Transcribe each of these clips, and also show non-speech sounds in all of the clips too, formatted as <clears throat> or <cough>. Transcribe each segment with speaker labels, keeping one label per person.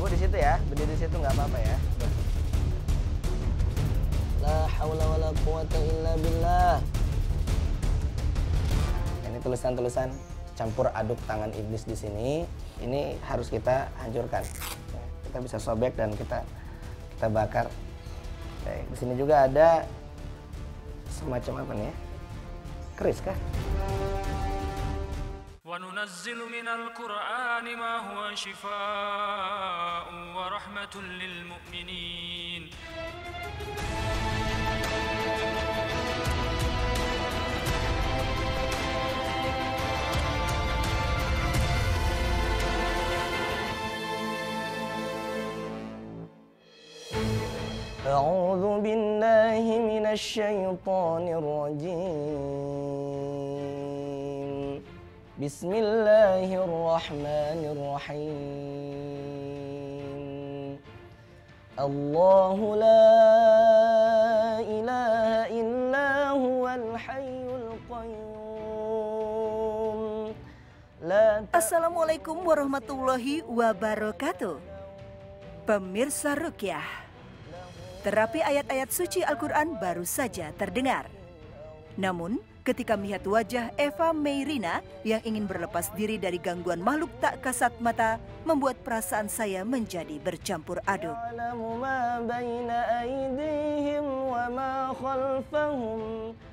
Speaker 1: Ibu di situ ya, berdiri di situ nggak apa-apa ya. La haula wala quwata illa billah. Ini tulisan-tulisan campur aduk tangan iblis di sini. Ini harus kita hancurkan. Kita bisa sobek dan kita kita bakar. Baik, di sini juga ada semacam apa nih ya? Keris kah?
Speaker 2: وننزل من القرآن ما هو شفاء ورحمة للمؤمنين.
Speaker 1: أعوذ بالله من الشيطان الرجيم. بسم الله الرحمن الرحيم الله لا إله إلا هو الحي القيوم لا
Speaker 3: Assalamualaikum warahmatullahi wabarakatuh. Pemirsa Rukyah, terapi ayat-ayat suci Al-Quran baru saja terdengar. Namun, ketika melihat wajah Eva Meirina yang ingin berlepas diri dari gangguan makhluk tak kasat mata membuat perasaan saya menjadi bercampur aduk.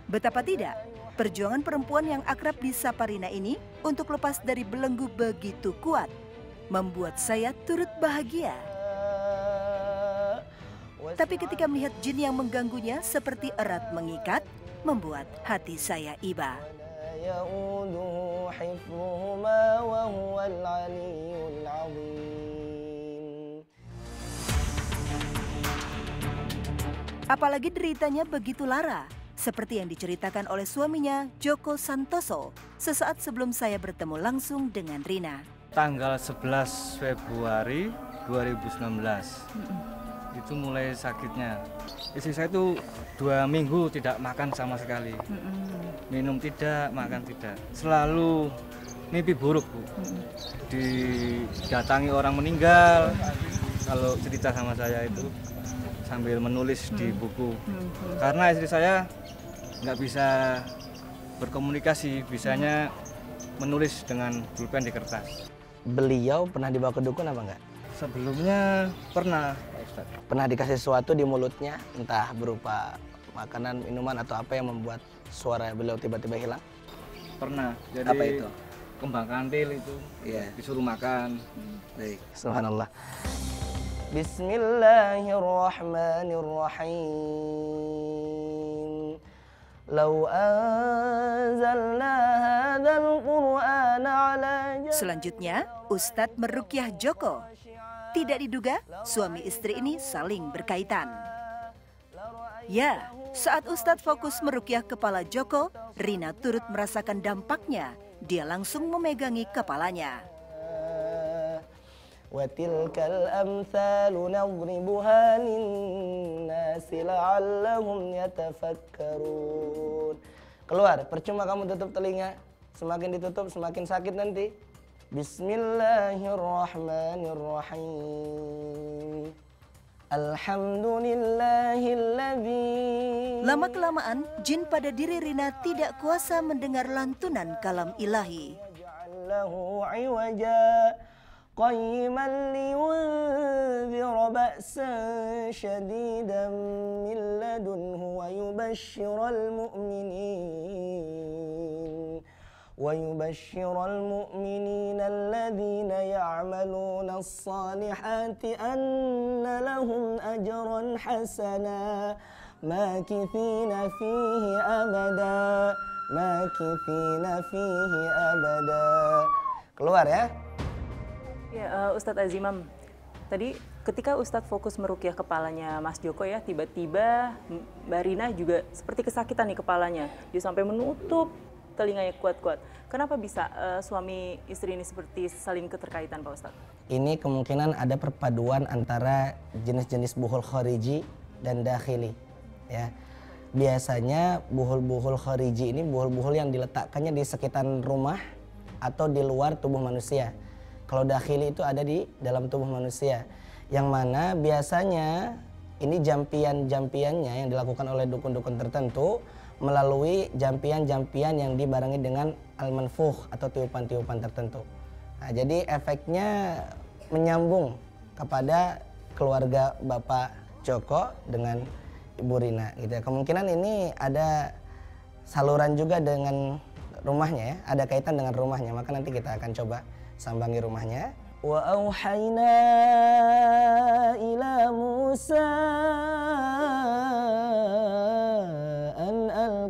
Speaker 3: Betapa tidak, perjuangan perempuan yang akrab di Saparina ini untuk lepas dari belenggu begitu kuat, membuat saya turut bahagia. Tapi ketika melihat jin yang mengganggunya seperti erat mengikat, membuat hati saya iba. Apalagi deritanya begitu lara, seperti yang diceritakan oleh suaminya Joko Santoso sesaat sebelum saya bertemu langsung dengan Rina.
Speaker 4: Tanggal 11 Februari 2019 itu mulai sakitnya. Istri saya itu dua minggu tidak makan sama sekali. Minum tidak makan tidak. Selalu mimpi buruk bu. Didatangi orang meninggal. Kalau cerita sama saya itu sambil menulis di buku. Karena istri saya nggak bisa berkomunikasi bisanya menulis dengan pulpen di kertas.
Speaker 1: Beliau pernah dibawa ke dukun apa enggak?
Speaker 4: Sebelumnya pernah, Pak Ustadz.
Speaker 1: Pernah dikasih sesuatu di mulutnya, entah berupa makanan, minuman atau apa yang membuat suara beliau tiba-tiba hilang?
Speaker 4: Pernah. Jadi
Speaker 1: Apa itu?
Speaker 4: Kembang kantil itu
Speaker 1: Iya.
Speaker 4: disuruh makan.
Speaker 1: Baik, subhanallah. Bismillahirrahmanirrahim. Lau anzalna hadzal qur'ana ala
Speaker 3: Selanjutnya, Ustadz Merukyah Joko. Tidak diduga, suami istri ini saling berkaitan. Ya, saat Ustadz fokus merukyah kepala Joko, Rina turut merasakan dampaknya. Dia langsung memegangi kepalanya.
Speaker 1: وتلك الأمثال نضربها للناس لعلهم يتفكرون Keluar, percuma kamu tutup telinga. Semakin ditutup semakin sakit nanti. Bismillahirrahmanirrahim. Alhamdulillahilladzi
Speaker 3: Lama-kelamaan, jin pada diri Rina tidak kuasa mendengar lantunan kalam ilahi.
Speaker 1: يجعل له عوجا قيما لينذر بأسا شديدا من لدنه ويبشر المؤمنين ويبشر المؤمنين الذين يعملون الصالحات أن لهم أجرا حسنا ماكثين فيه أبدا ماكثين فيه أبدا keluar ya
Speaker 5: Ya, eh, Ustadz Azimam, tadi ketika Ustadz fokus merukyah kepalanya Mas Joko ya, tiba-tiba Mbak Rina juga seperti kesakitan nih kepalanya. Dia sampai menutup telinganya kuat-kuat. Kenapa bisa eh, suami istri ini seperti saling keterkaitan Pak Ustadz?
Speaker 1: ini kemungkinan ada perpaduan antara jenis-jenis buhul khariji dan dakhili ya biasanya buhul-buhul khariji ini buhul-buhul yang diletakkannya di sekitar rumah atau di luar tubuh manusia Kalau dakhili itu ada di dalam tubuh manusia. Yang mana biasanya ini jampian-jampiannya yang dilakukan oleh dukun-dukun tertentu melalui jampian-jampian yang dibarengi dengan al-manfuh atau tiupan-tiupan tertentu. Nah, jadi efeknya menyambung kepada keluarga Bapak Joko dengan Ibu Rina gitu ya. Kemungkinan ini ada saluran juga dengan rumahnya ya, ada kaitan dengan rumahnya. Maka nanti kita akan coba sambangi rumahnya. Wa ila Musa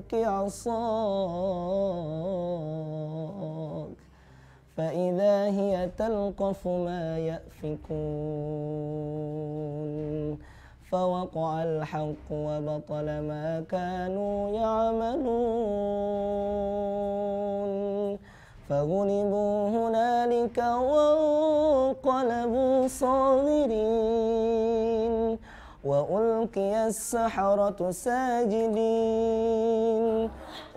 Speaker 1: alqi 'asak فإذا هي تلقف ما يأفكون. فوقع الحق وبطل ما كانوا يعملون. فغلبوا هنالك وانقلبوا صاغرين. وألقي السحرة ساجدين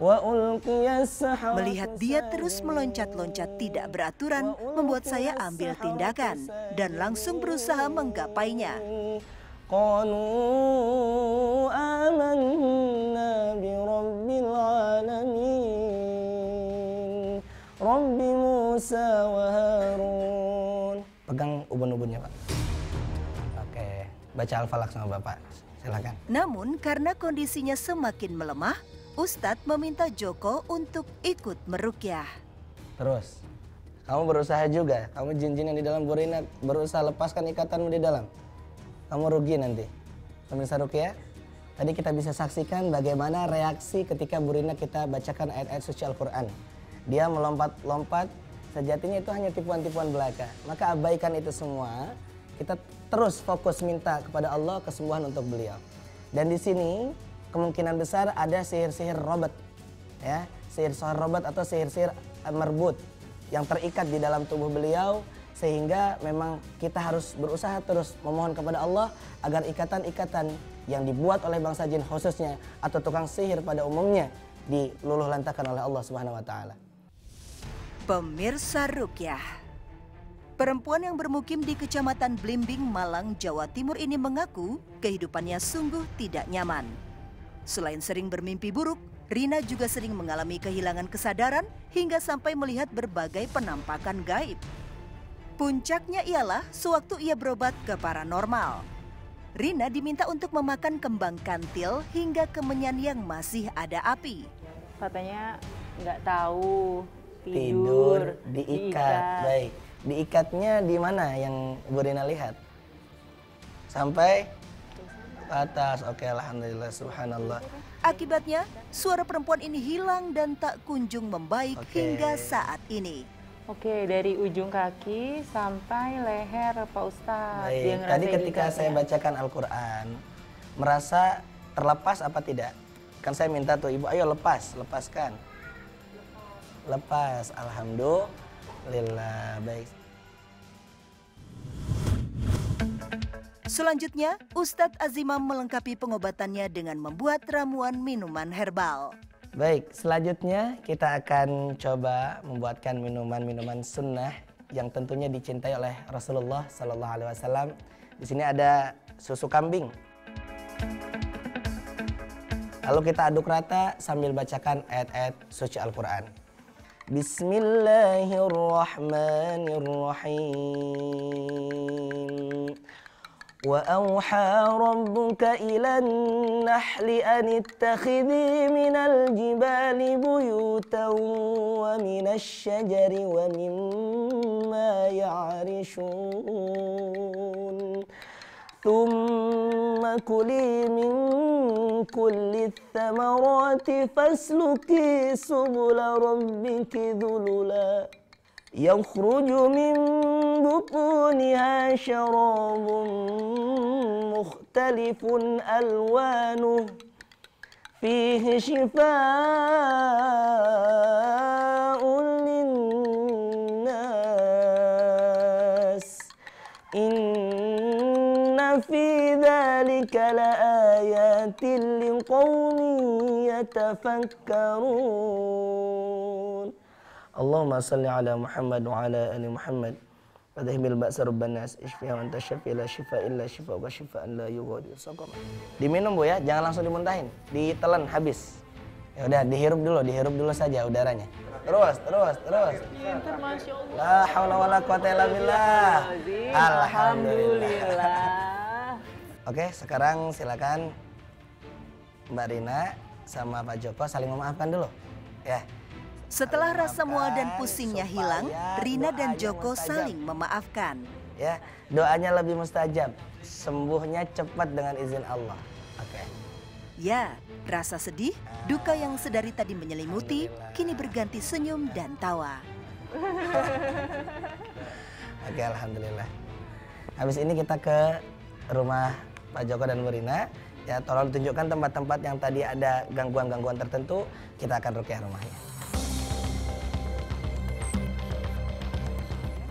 Speaker 1: وألقي السحرة
Speaker 3: Melihat dia terus meloncat-loncat tidak beraturan membuat saya ambil tindakan dan langsung berusaha menggapainya.
Speaker 1: قالوا آمنا برب العالمين رب موسى وهارون baca al-falak sama bapak. Silakan.
Speaker 3: Namun karena kondisinya semakin melemah, Ustadz meminta Joko untuk ikut merukyah.
Speaker 1: terus kamu berusaha juga. Kamu jin-jin yang di dalam burina berusaha lepaskan ikatanmu di dalam. Kamu rugi nanti. Pemirsa rukyah tadi kita bisa saksikan bagaimana reaksi ketika burina kita bacakan ayat-ayat suci Al-Quran. Dia melompat-lompat sejatinya itu hanya tipuan-tipuan belaka. Maka abaikan itu semua. Kita terus fokus minta kepada Allah kesembuhan untuk beliau. Dan di sini kemungkinan besar ada sihir-sihir robot ya. Sihir-sihir robot atau sihir-sihir merbut yang terikat di dalam tubuh beliau sehingga memang kita harus berusaha terus memohon kepada Allah agar ikatan-ikatan yang dibuat oleh bangsa jin khususnya atau tukang sihir pada umumnya diluluh lantakan oleh Allah Subhanahu wa taala.
Speaker 3: Pemirsa Rukyah Perempuan yang bermukim di Kecamatan Blimbing, Malang, Jawa Timur ini mengaku kehidupannya sungguh tidak nyaman. Selain sering bermimpi buruk, Rina juga sering mengalami kehilangan kesadaran hingga sampai melihat berbagai penampakan gaib. Puncaknya ialah sewaktu ia berobat ke paranormal. Rina diminta untuk memakan kembang kantil hingga kemenyan yang masih ada api.
Speaker 5: Katanya nggak tahu
Speaker 1: Tidur, diikat. Baik. Diikatnya di mana yang Bu Rina lihat? Sampai ke atas. Oke, alhamdulillah subhanallah.
Speaker 3: Akibatnya, suara perempuan ini hilang dan tak kunjung membaik
Speaker 1: Oke.
Speaker 3: hingga saat ini.
Speaker 5: Oke, dari ujung kaki sampai leher Pak Ustadz.
Speaker 1: Baik, tadi ketika saya bacakan Al-Quran, merasa terlepas apa tidak? Kan saya minta tuh ibu, ayo lepas, lepaskan. Lepas, alhamdulillah. Baik.
Speaker 3: Selanjutnya, Ustadz Azimam melengkapi pengobatannya dengan membuat ramuan minuman herbal.
Speaker 1: Baik, selanjutnya kita akan coba membuatkan minuman-minuman sunnah yang tentunya dicintai oleh Rasulullah Sallallahu Alaihi Wasallam. Di sini ada susu kambing. Lalu kita aduk rata sambil bacakan ayat-ayat suci Al-Quran. Bismillahirrahmanirrahim. وأوحى ربك إلى النحل أن اتخذي من الجبال بيوتا ومن الشجر ومما يعرشون ثم كلي من كل الثمرات فاسلكي سبل ربك ذللا. يخرج من بطونها شراب مختلف ألوانه. فيه شفاء للناس. ذلك لآيات لقوم يتفكرون اللهم صل على محمد وعلى آل محمد Fadhimil ba'sa rubban nas isfiha wa anta syafi la syifa illa syifa wa syifaan la yughadiru saqama. Diminum Bu ya, jangan langsung dimuntahin. Ditelan habis. Ya udah dihirup dulu, dihirup dulu saja udaranya. Terus, terus, terus. La haula wala quwata illa billah. Alhamdulillah. Oke, sekarang silakan Mbak Rina sama Pak Joko saling memaafkan dulu. Ya.
Speaker 3: Setelah rasa mual dan pusingnya hilang, Rina dan Joko
Speaker 1: mustajab.
Speaker 3: saling memaafkan.
Speaker 1: Ya, doanya lebih mustajab. Sembuhnya cepat dengan izin Allah. Oke.
Speaker 3: Ya, rasa sedih, duka yang sedari tadi menyelimuti, kini berganti senyum dan tawa. <laughs>
Speaker 1: Oke, alhamdulillah. Habis ini kita ke rumah Pak Joko dan Bu Rina. Ya, tolong tunjukkan tempat-tempat yang tadi ada gangguan-gangguan tertentu, kita akan rukyah rumahnya.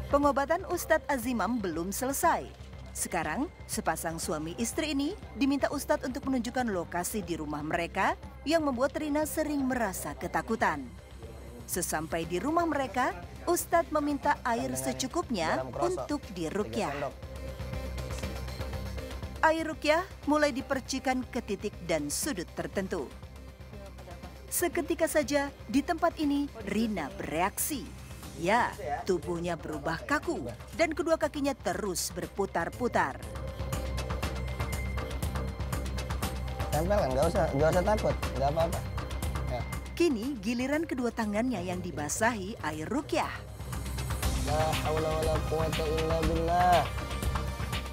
Speaker 3: Pengobatan Ustadz Azimam belum selesai. Sekarang, sepasang suami istri ini diminta Ustadz untuk menunjukkan lokasi di rumah mereka yang membuat Rina sering merasa ketakutan. Sesampai di rumah mereka, Ustadz meminta air secukupnya untuk dirukyah. Air rukyah mulai dipercikan ke titik dan sudut tertentu. Seketika saja di tempat ini Rina bereaksi. Ya, tubuhnya berubah kaku dan kedua kakinya terus berputar-putar.
Speaker 1: Tempel kan, nggak usah, nggak usah takut, nggak apa-apa. Ya.
Speaker 3: Kini giliran kedua tangannya yang dibasahi air rukyah.
Speaker 1: La haula wala quwata illa billah.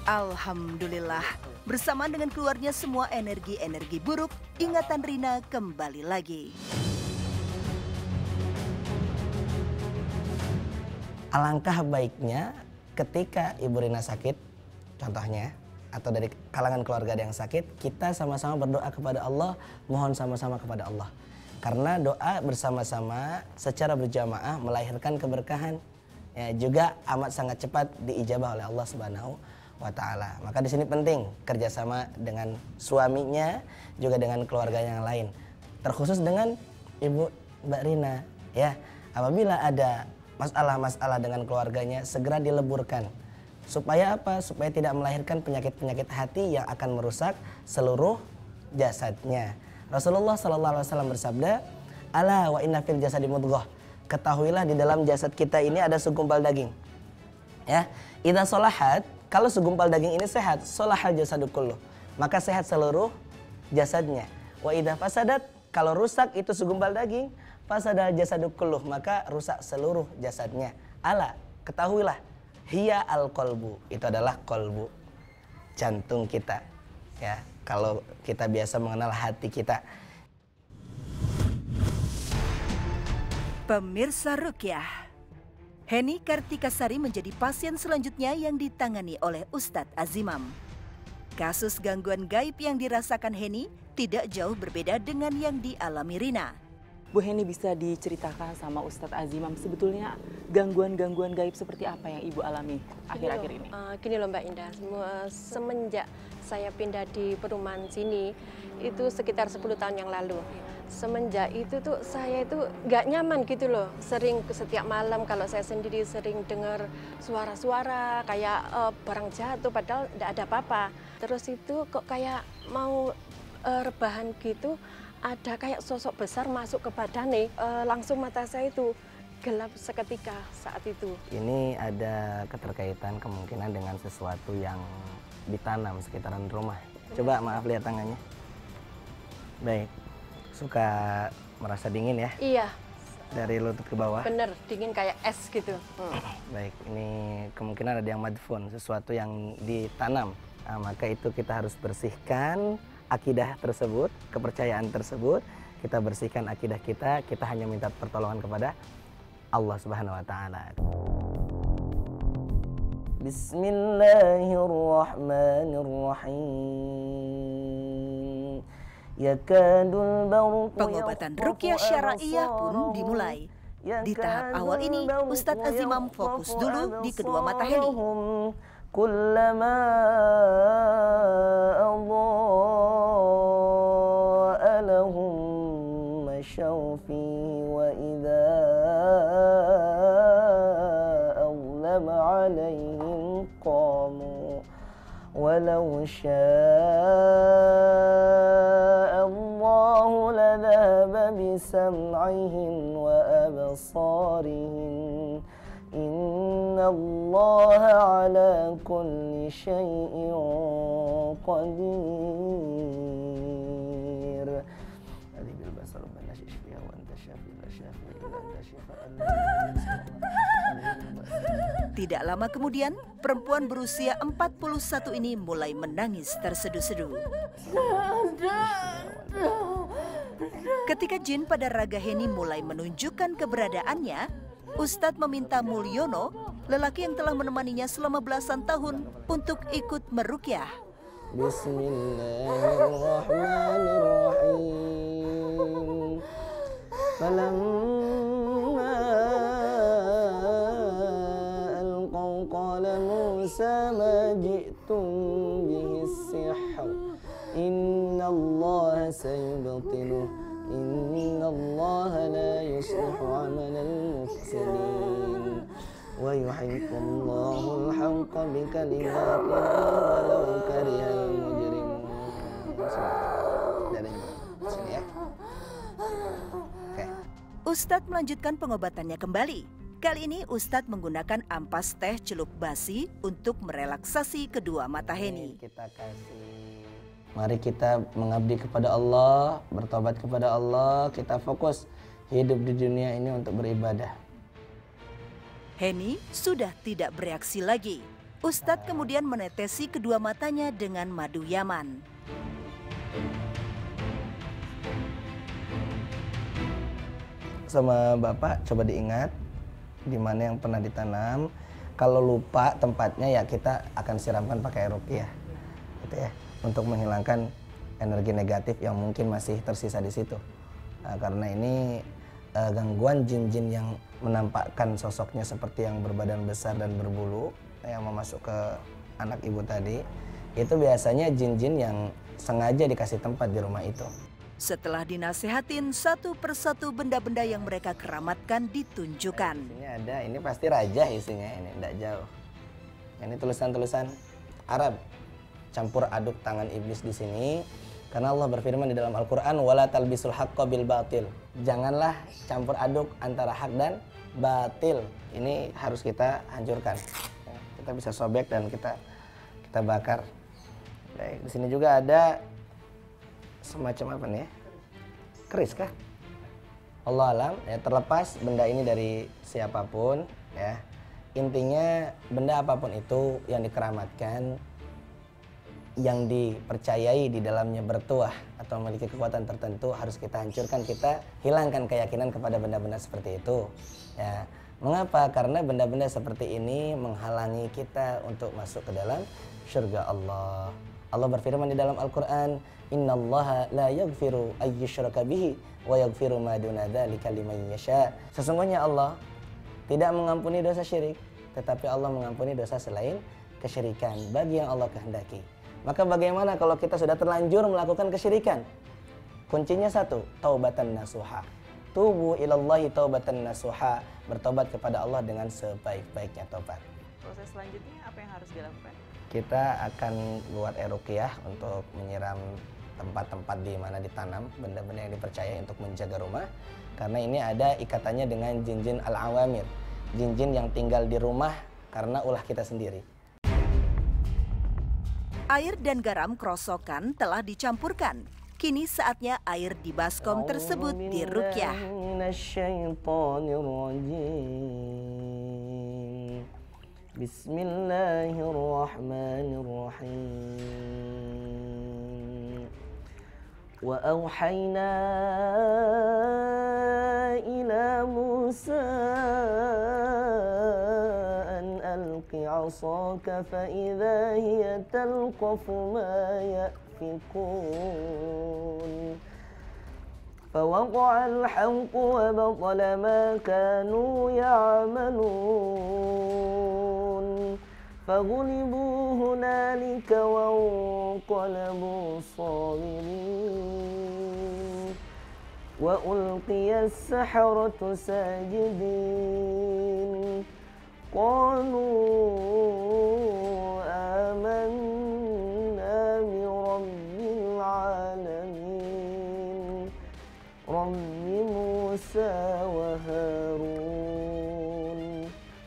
Speaker 3: Alhamdulillah, bersamaan dengan keluarnya semua energi-energi buruk, ingatan Rina kembali lagi.
Speaker 1: Alangkah baiknya ketika Ibu Rina sakit, contohnya, atau dari kalangan keluarga yang sakit, kita sama-sama berdoa kepada Allah, mohon sama-sama kepada Allah. Karena doa bersama-sama secara berjamaah melahirkan keberkahan, ya, juga amat sangat cepat diijabah oleh Allah Subhanahu wa taala. Maka di sini penting kerjasama dengan suaminya juga dengan keluarga yang lain. Terkhusus dengan Ibu Mbak Rina ya. Apabila ada masalah-masalah dengan keluarganya segera dileburkan. Supaya apa? Supaya tidak melahirkan penyakit-penyakit hati yang akan merusak seluruh jasadnya. Rasulullah sallallahu alaihi wasallam bersabda, "Ala wa inna fil jasadi mudghah." Ketahuilah di dalam jasad kita ini ada segumpal daging. Ya, idza solahat, kalau segumpal daging ini sehat, solahal jasadu kulluh. Maka sehat seluruh jasadnya. Wa idza fasadat, kalau rusak itu segumpal daging, fasadal jasadu kulluh, maka rusak seluruh jasadnya. Ala, ketahuilah, hiya al kolbu, itu adalah kolbu, jantung kita. Ya, kalau kita biasa mengenal hati kita.
Speaker 3: Pemirsa Rukyah, Heni Kartikasari menjadi pasien selanjutnya yang ditangani oleh Ustadz Azimam. Kasus gangguan gaib yang dirasakan Heni tidak jauh berbeda dengan yang dialami Rina.
Speaker 5: Bu Heni bisa diceritakan sama Ustadz Azimam sebetulnya gangguan-gangguan gaib seperti apa yang Ibu alami akhir-akhir ini?
Speaker 6: Eh, gini loh Mbak Indah, semua- semenjak saya pindah di perumahan sini itu sekitar 10 tahun yang lalu. Semenjak itu tuh saya itu nggak nyaman gitu loh. Sering setiap malam kalau saya sendiri sering dengar suara-suara kayak eh, barang jatuh padahal nggak ada apa-apa. Terus itu kok kayak mau eh, rebahan gitu ada kayak sosok besar masuk ke badane Eh, langsung mata saya itu gelap seketika saat itu.
Speaker 1: Ini ada keterkaitan kemungkinan dengan sesuatu yang ditanam sekitaran rumah. Coba maaf lihat tangannya. Baik. Suka merasa dingin ya
Speaker 6: Iya,
Speaker 1: dari lutut ke bawah.
Speaker 6: bener dingin kayak es gitu. Hmm. <clears throat>
Speaker 1: Baik, ini kemungkinan ada yang madfun, sesuatu yang ditanam. Nah, maka itu kita harus bersihkan akidah tersebut, kepercayaan tersebut. Kita bersihkan akidah kita, kita hanya minta pertolongan kepada Allah Subhanahu wa taala. Bismillahirrahmanirrahim. Yakadul barqu
Speaker 3: Pengobatan
Speaker 1: yakhtafu
Speaker 3: rukyah syara'iyah pun
Speaker 1: absarahum.
Speaker 3: dimulai. Di tahap awal ini, Ustadz Azimam fokus dulu di kedua mata Heni.
Speaker 1: كلما أضاء لهم مشوا فيه وإذا أظلم عليهم ولو شاء لذهب بسمعهم وأبصارهم إن الله على كل شيء قدير هذه بالبصر ربنا اشفيها وأنت الشافي لا شافي إلا أنت شفاء
Speaker 3: Tidak lama kemudian, perempuan berusia 41 ini mulai menangis terseduh-seduh. Ketika jin pada raga Heni mulai menunjukkan keberadaannya, Ustadz meminta Mulyono, lelaki yang telah menemaninya selama belasan tahun, untuk ikut merukyah.
Speaker 1: Bismillahirrahmanirrahim. فلما ألقوا قال موسى ما جئتم سيبطله إن الله لا يصلح عمل المفسدين ويحق الله الحق بكلماته ولو كره المجرمون Dari sini ya. Oke.
Speaker 3: Ustadz melanjutkan pengobatannya kembali. Kali ini Ustadz menggunakan ampas teh celup basi untuk merelaksasi kedua mata Heni.
Speaker 1: Kita kasih Mari kita mengabdi kepada Allah, bertobat kepada Allah, kita fokus hidup di dunia ini untuk beribadah.
Speaker 3: Heni sudah tidak bereaksi lagi. Ustadz kemudian menetesi kedua matanya dengan madu Yaman.
Speaker 1: Sama Bapak coba diingat di mana yang pernah ditanam. Kalau lupa tempatnya ya kita akan siramkan pakai rupiah. Gitu ya. Untuk menghilangkan energi negatif yang mungkin masih tersisa di situ. Nah, karena ini uh, gangguan jin-jin yang menampakkan sosoknya seperti yang berbadan besar dan berbulu yang mau masuk ke anak ibu tadi itu biasanya jin-jin yang sengaja dikasih tempat di rumah itu.
Speaker 3: Setelah dinasehatin, satu persatu benda-benda yang mereka keramatkan ditunjukkan.
Speaker 1: Ini ada, ini pasti raja isinya ini, tidak jauh. Ini tulisan-tulisan Arab, campur aduk tangan iblis di sini. Karena Allah berfirman di dalam Al-Quran, wala talbisul haqqa bil batil. Janganlah campur aduk antara hak dan batil. Ini harus kita hancurkan. Kita bisa sobek dan kita kita bakar. Baik, di sini juga ada semacam apa nih ya? Keris kah? Allah alam ya terlepas benda ini dari siapa pun ya. Intinya benda apa pun itu yang dikeramatkan yang dipercayai di dalamnya bertuah atau memiliki kekuatan tertentu harus kita hancurkan, kita hilangkan keyakinan kepada benda-benda seperti itu. Ya. Mengapa? Karena benda-benda seperti ini menghalangi kita untuk masuk ke dalam surga Allah. Allah berfirman di dalam Al-Qur'an, "Innallaha la yaghfiru ayyushraka bihi wa yaghfiru ma duna dzalika liman yasha." Sesungguhnya Allah tidak mengampuni dosa syirik, tetapi Allah mengampuni dosa selain kesyirikan bagi yang Allah kehendaki. Maka bagaimana kalau kita sudah terlanjur melakukan kesyirikan? Kuncinya satu, taubatan nasuha. Tubu ilallahi taubatan nasuha. Bertobat kepada Allah dengan sebaik-baiknya tobat.
Speaker 5: Proses selanjutnya apa yang harus dilakukan?
Speaker 1: Kita akan buat eruqyah untuk menyiram tempat-tempat di mana ditanam benda-benda yang dipercaya untuk menjaga rumah karena ini ada ikatannya dengan jin-jin al-awamir jin-jin yang tinggal di rumah karena ulah kita sendiri
Speaker 3: Air dan garam krosokan telah dicampurkan. Kini saatnya air di baskom tersebut dirukyah.
Speaker 1: Bismillahirrahmanirrahim. عصاك فإذا هي تلقف ما يأفكون. فوقع الحق وبطل ما كانوا يعملون. فغلبوا هنالك وانقلبوا صاغرين. وألقي السحرة ساجدين. قالوا آمنا برب العالمين رب موسى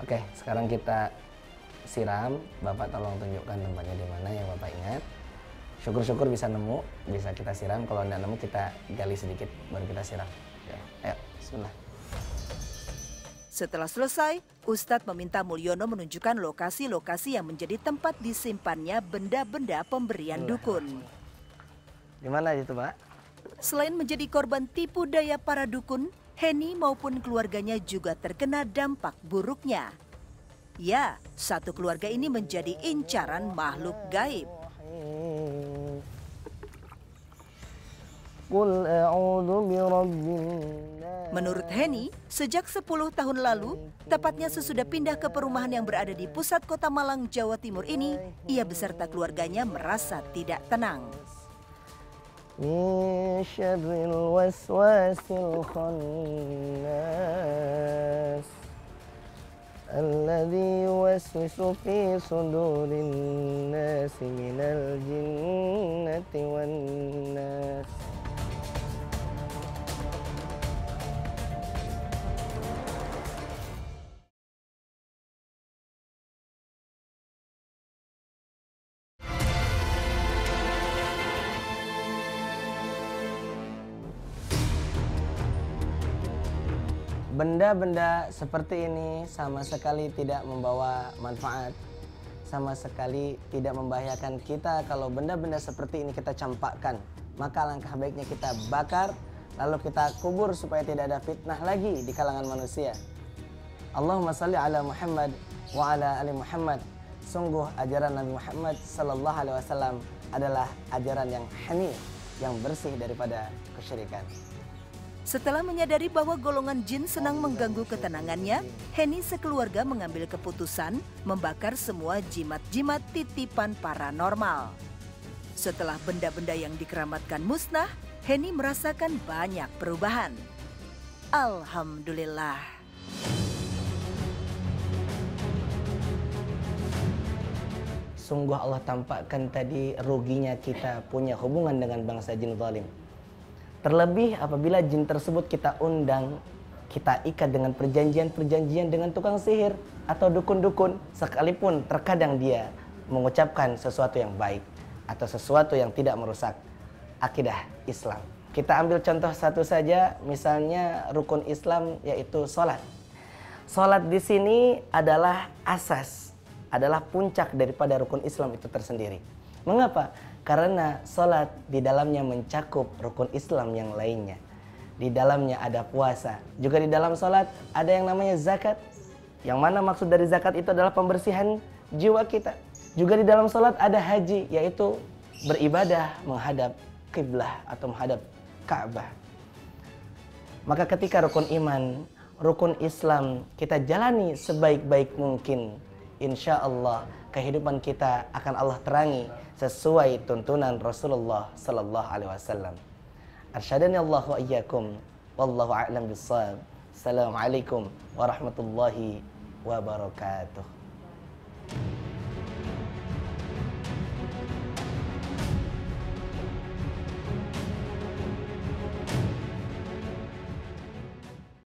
Speaker 1: Oke, sekarang kita siram. Bapak tolong tunjukkan tempatnya di mana yang Bapak ingat. Syukur-syukur bisa nemu, bisa kita siram. Kalau tidak nemu kita gali sedikit, baru kita siram. Ya, ayo, sunnah.
Speaker 3: Setelah selesai, Ustadz meminta Mulyono menunjukkan lokasi-lokasi yang menjadi tempat disimpannya benda-benda pemberian dukun.
Speaker 1: Di mana itu, Pak?
Speaker 3: Selain menjadi korban tipu daya para dukun, Henny maupun keluarganya juga terkena dampak buruknya. Ya, satu keluarga ini menjadi incaran makhluk gaib. Menurut Henny, sejak 10 tahun lalu, tepatnya sesudah pindah ke perumahan yang berada di pusat kota Malang, Jawa Timur ini, ia beserta keluarganya merasa tidak tenang.
Speaker 1: من شر الوسواس الخناس الذي يوسوس في صدور الناس من الجنة والناس Benda-benda seperti ini sama sekali tidak membawa manfaat, sama sekali tidak membahayakan kita kalau benda-benda seperti ini kita campakkan. Maka langkah baiknya kita bakar, lalu kita kubur supaya tidak ada fitnah lagi di kalangan manusia. Allahumma salli ala Muhammad wa ala ali Muhammad. Sungguh ajaran Nabi Muhammad sallallahu alaihi wasallam adalah ajaran yang hanif, yang bersih daripada kesyirikan.
Speaker 3: Setelah menyadari bahwa golongan jin senang mengganggu ketenangannya, Henny sekeluarga mengambil keputusan membakar semua jimat-jimat titipan paranormal. Setelah benda-benda yang dikeramatkan musnah, Henny merasakan banyak perubahan. Alhamdulillah.
Speaker 1: Sungguh Allah tampakkan tadi ruginya kita punya hubungan dengan bangsa jin zalim. Terlebih apabila jin tersebut kita undang, kita ikat dengan perjanjian-perjanjian dengan tukang sihir atau dukun-dukun, sekalipun terkadang dia mengucapkan sesuatu yang baik atau sesuatu yang tidak merusak akidah Islam. Kita ambil contoh satu saja, misalnya rukun Islam yaitu sholat. Sholat di sini adalah asas, adalah puncak daripada rukun Islam itu tersendiri. Mengapa? Karena sholat di dalamnya mencakup rukun Islam yang lainnya. Di dalamnya ada puasa. Juga di dalam sholat ada yang namanya zakat. Yang mana maksud dari zakat itu adalah pembersihan jiwa kita. Juga di dalam sholat ada haji, yaitu beribadah menghadap kiblah atau menghadap Ka'bah. Maka ketika rukun iman, rukun Islam kita jalani sebaik-baik mungkin, insya Allah kehidupan kita akan Allah terangi sesuai tuntunan Rasulullah sallallahu alaihi wasallam. Arsyadani Allah wa iyyakum wallahu a'lam bissawab. Assalamualaikum warahmatullahi wabarakatuh.